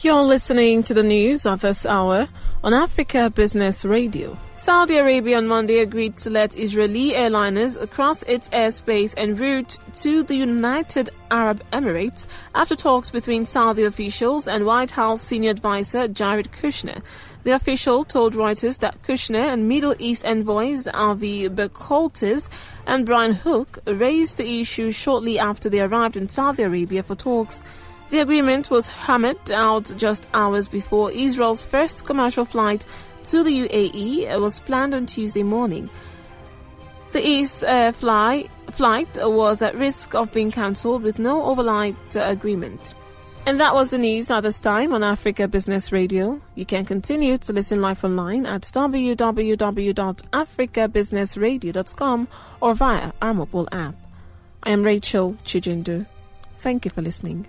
You're listening to the news of this hour on Africa Business Radio. Saudi Arabia on Monday agreed to let Israeli airliners cross its airspace en route to the United Arab Emirates after talks between Saudi officials and White House senior advisor Jared Kushner. The official told Reuters that Kushner and Middle East envoys Avi Berkowitz and Brian Hook raised the issue shortly after they arrived in Saudi Arabia for talks. The agreement was hammered out just hours before Israel's first commercial flight to the UAE was planned on Tuesday morning. The East uh, fly, flight was at risk of being cancelled with no overflight uh, agreement. And that was the news at this time on Africa Business Radio. You can continue to listen live online at www.africabusinessradio.com or via our mobile app. I am Rachel Chijindu. Thank you for listening.